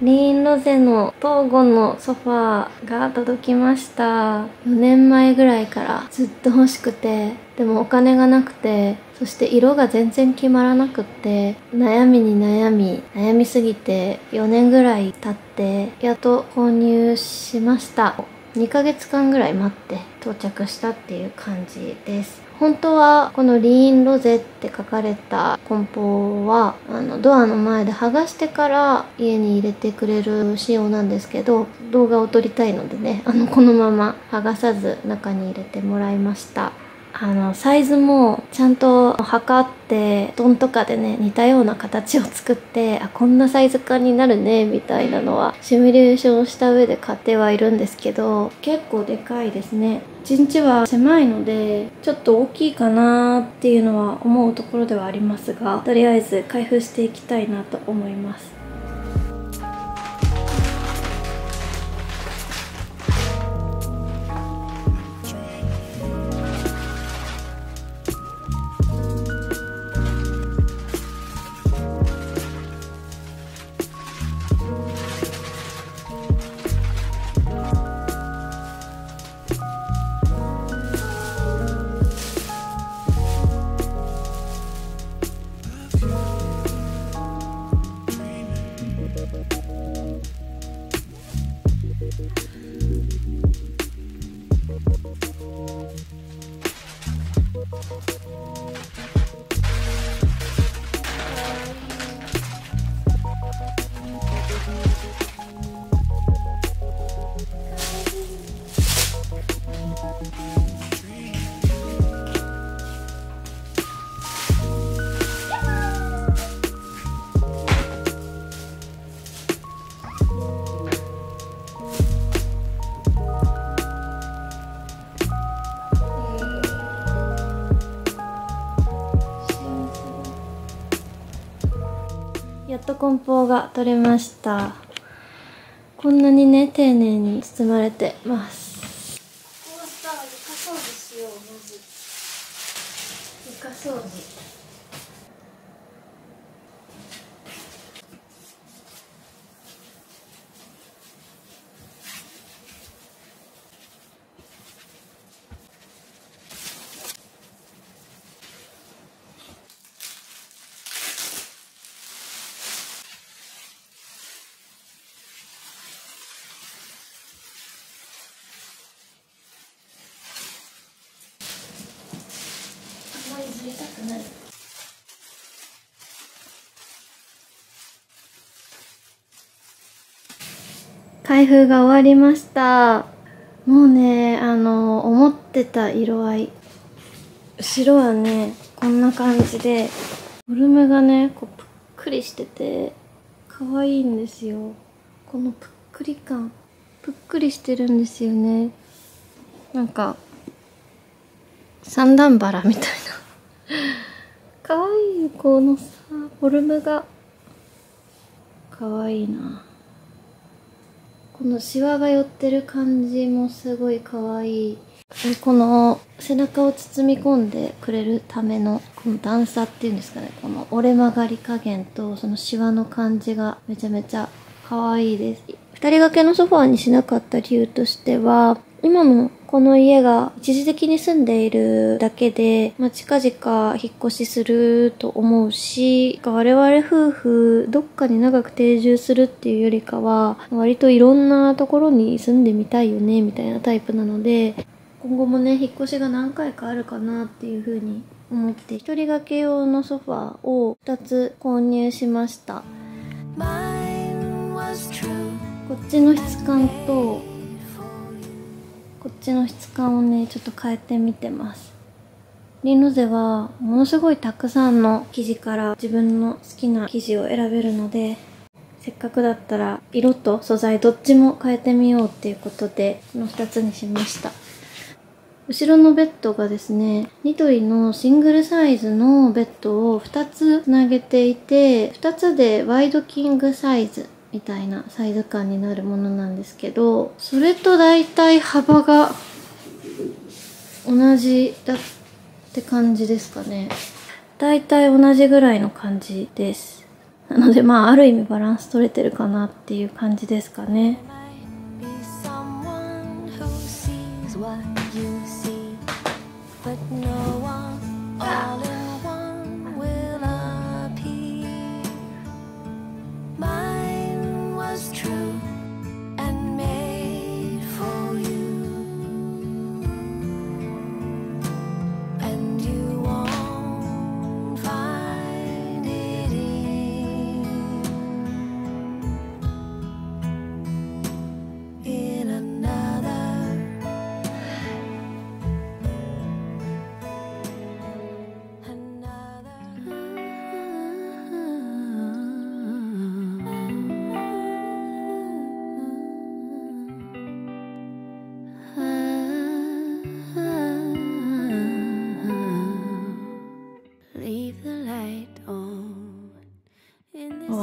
リーンロゼの東郷のソファーが届きました。4年前ぐらいからずっと欲しくてでもお金がなくてそして色が全然決まらなくって悩みに悩み悩みすぎて4年ぐらい経ってやっと購入しました。2ヶ月間ぐらい待って到着したっていう感じです。本当はこのリーンロゼって書かれた梱包はあのドアの前で剥がしてから家に入れてくれる仕様なんですけど動画を撮りたいのでねあのこのまま剥がさず中に入れてもらいました。あのサイズもちゃんと測って布団とかでね似たような形を作ってあこんなサイズ感になるねみたいなのはシミュレーションした上で買ってはいるんですけど結構でかいですね。1日は狭いのでちょっと大きいかなっていうのは思うところではありますがとりあえず開封していきたいなと思います。梱包が取れました。こんなにね丁寧に包まれてます。ここはさ床掃除しようまず。床掃除あんまりずれたくない。開封が終わりました。もうねあの思ってた色合い。後ろはねこんな感じで。フォルムがねこうぷっくりしてて可愛いんですよ。このぷっくり感。ぷっくりしてるんですよね。なんか三段バラみたいな。可愛いいこのさフォルムが。可愛いいな。このシワが寄ってる感じもすごい可愛い。いこの背中を包み込んでくれるためのこの段差っていうんですかね。この折れ曲がり加減とそのシワの感じがめちゃめちゃ可愛いです。二人掛けのソファーにしなかった理由としては今のこの家が一時的に住んでいるだけで、まあ、近々引っ越しすると思うし、我々夫婦どっかに長く定住するっていうよりかは、割といろんなところに住んでみたいよね、みたいなタイプなので、今後もね、引っ越しが何回かあるかなっていうふうに思って、一人掛け用のソファーを2つ購入しました。こっちの質感と、ちの質感をねちょっと変えてみてます。リノゼはものすごいたくさんの生地から自分の好きな生地を選べるのでせっかくだったら色と素材どっちも変えてみようっていうことでこの2つにしました。後ろのベッドがですねニトリのシングルサイズのベッドを2つつなげていて2つでワイドキングサイズみたいなサイズ感になるものなんですけどそれと大体幅が同じだって感じですかね。大体同じぐらいの感じです。なのでまあある意味バランス取れてるかなっていう感じですかね。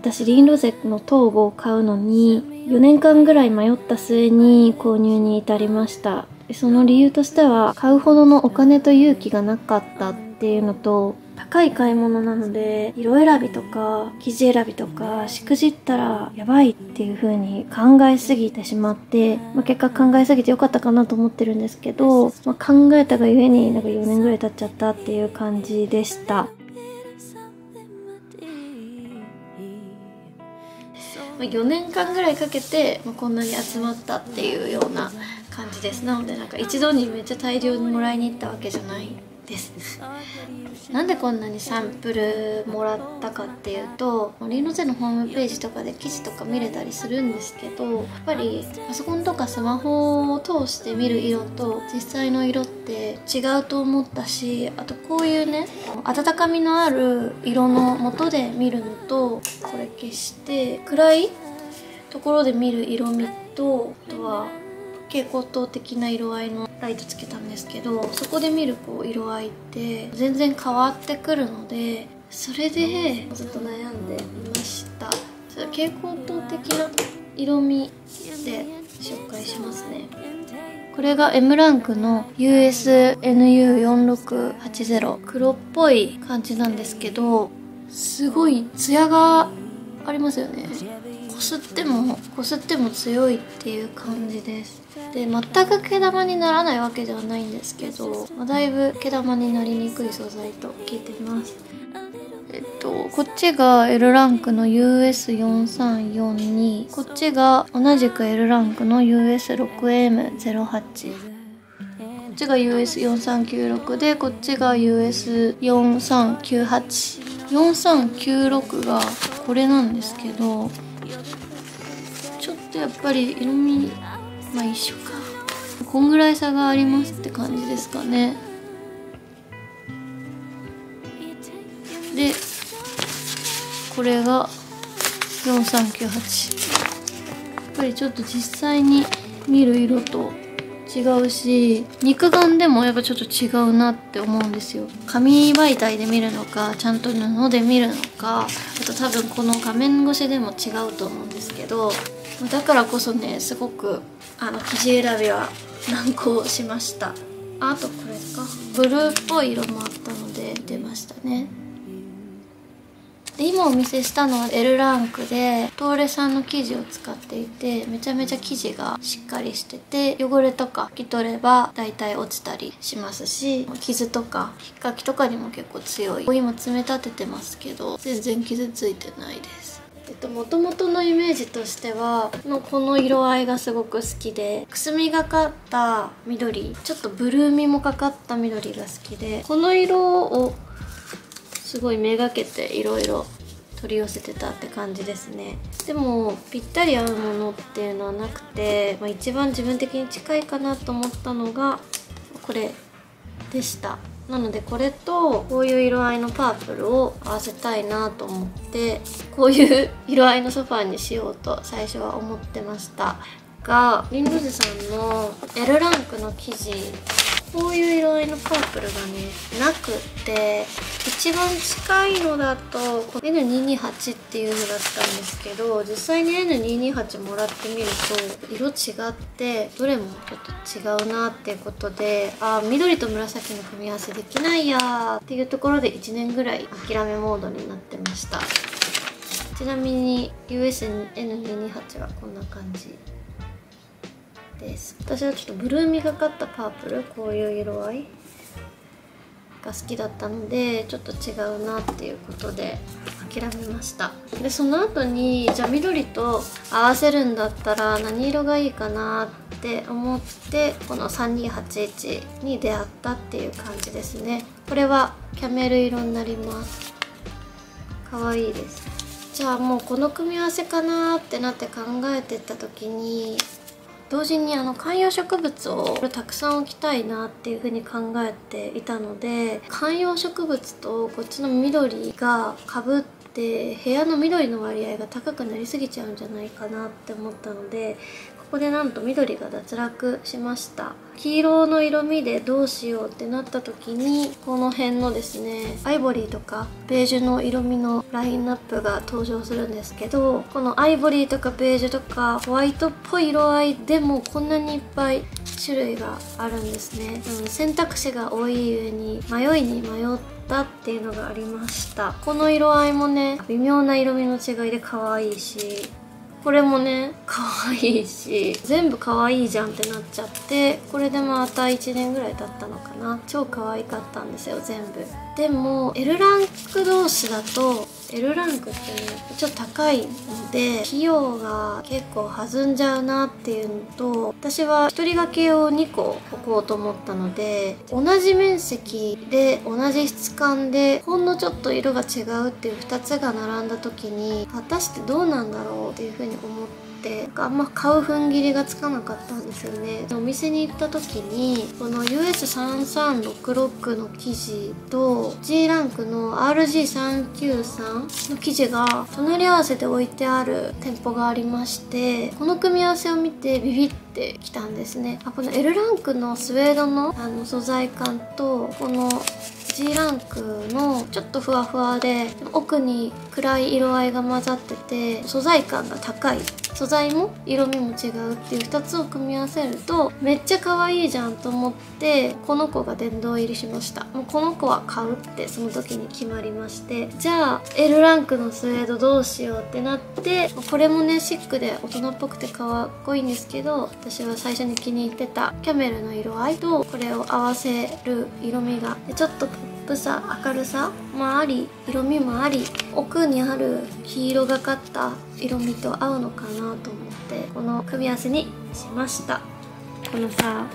私リンロゼのトーゴを買うのに4年間ぐらい迷った末に購入に至りましたその理由としては買うほどのお金と勇気がなかったっていうのと高い買い物なので色選びとか生地選びとかしくじったらやばいっていう風に考えすぎてしまって、まあ、結果考えすぎてよかったかなと思ってるんですけど、まあ、考えたがゆえになんか4年ぐらい経っちゃったっていう感じでした。ま4年間ぐらいかけて、ま、こんなに集まったっていうような感じです。なのでなんか一度にめっちゃ大量にもらいに行ったわけじゃない。です。なんでこんなにサンプルもらったかっていうとリノゼのホームページとかで記事とか見れたりするんですけどやっぱりパソコンとかスマホを通して見る色と実際の色って違うと思ったしあとこういうね温かみのある色の元で見るのとこれ消して暗いところで見る色味とあとは蛍光灯的な色合いのライトつけたんですけどそこで見るこう色合いって全然変わってくるのでそれでずっと悩んでいました。蛍光灯的な色味で紹介しますね。これが M ランクの USNU4680 黒っぽい感じなんですけどすごいツヤがありますよね。こすってもこすっても強いっていう感じですで全く毛玉にならないわけではないんですけど、まあ、だいぶ毛玉になりにくい素材と聞いてます。えっとこっちが L ランクの US4342 こっちが同じく L ランクの US6M08 こっちが US4396 でこっちが US43984396 がこれなんですけどちょっとやっぱり色味まあ一緒か。こんぐらい差がありますって感じですかね。でこれが4398やっぱりちょっと実際に見る色と違うし肉眼でもやっぱちょっと違うなって思うんですよ。紙媒体で見るのかちゃんと布で見るのかあと多分この画面越しでも違うと思うんですけどだからこそねすごくあの生地選びは難航しました。あとこれか。ブルーっぽい色もあったので出ましたね。で今お見せしたのは L ランクでトーレさんの生地を使っていてめちゃめちゃ生地がしっかりしてて汚れとか拭き取れば大体落ちたりしますし傷とか引っかきとかにも結構強い。今爪立ててますけど全然傷ついてないです。えっと、元々のイメージとしてはのこの色合いがすごく好きでくすみがかった緑ちょっとブルーみもかかった緑が好きでこの色をすごいめがけていろいろ取り寄せてたって感じですね。でもぴったり合うものっていうのはなくて、まあ、一番自分的に近いかなと思ったのがこれでした。なのでこれとこういう色合いのパープルを合わせたいなと思ってこういう色合いのソファーにしようと最初は思ってました。がリンドズさんの L ランクの生地こういう色合いのパープルがねなくって一番近いのだと N228 っていうのだったんですけど実際に N228 もらってみると色違ってどれもちょっと違うなっていうことであ緑と紫の組み合わせできないやっていうところで1年ぐらい諦めモードになってました。ちなみに USN228 はこんな感じ。です。私はちょっとブルーみがかったパープルこういう色合いが好きだったのでちょっと違うなっていうことで諦めました。でその後にじゃあ緑と合わせるんだったら何色がいいかなって思ってこの3281に出会ったっていう感じですね。これはキャメル色になります。可愛いです。じゃあもうこの組み合わせかなってなって考えてった時に同時にあの観葉植物をたくさん置きたいなっていうふうに考えていたので観葉植物とこっちの緑がかぶって部屋の緑の割合が高くなりすぎちゃうんじゃないかなって思ったのでここでなんと緑が脱落しました。黄色の色味でどうしようってなった時にこの辺のですねアイボリーとかベージュの色味のラインナップが登場するんですけどこのアイボリーとかベージュとかホワイトっぽい色合いでもこんなにいっぱい種類があるんですね、うん、選択肢が多い上に迷いに迷ったっていうのがありました。この色合いもね微妙な色味の違いで可愛いしこれもね可愛いし全部可愛いじゃんってなっちゃってこれでまた1年ぐらい経ったのかな。超可愛かったんですよ全部。でも L ランク同士だと L ランクってねちょっと高いので費用が結構弾んじゃうなっていうのと私は1人掛けを2個置こうと思ったので同じ面積で同じ質感でほんのちょっと色が違うっていう2つが並んだ時に果たしてどうなんだろうっていうふうに思ってってあんま買う踏ん切りがつかなかったんですよね。お店に行った時にこの US3366 の生地と G ランクの RG393 の生地が隣り合わせで置いてある店舗がありましてこの組み合わせを見てビビってきたんですね。あこの L ランクのスウェードのあの素材感とこの G ランクのちょっとふわふわで奥に暗い色合いが混ざってて素材感が高い。素材も色味も違うっていう2つを組み合わせるとめっちゃ可愛いじゃんと思ってこの子が殿堂入りしました。もうこの子は買うってその時に決まりまして。じゃあ L ランクのスウェードどうしようってなってこれもねシックで大人っぽくてかっこいいんですけど私は最初に気に入ってたキャメルの色合いとこれを合わせる色味がちょっとプさ明るさもあり色味もあり奥にある黄色がかった色味と合うのかなと思ってこの組み合わせにしました。このさ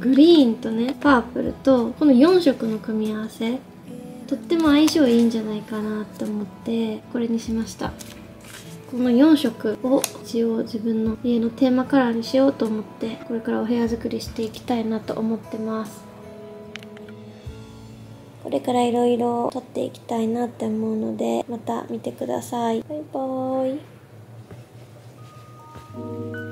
グリーンとねパープルとこの4色の組み合わせとっても相性いいんじゃないかなって思ってこれにしました。この4色を一応自分の家のテーマカラーにしようと思ってこれからお部屋作りしていきたいなと思ってます。れからいろいろ撮っていきたいなって思うのでまた見てください。バイバーイ。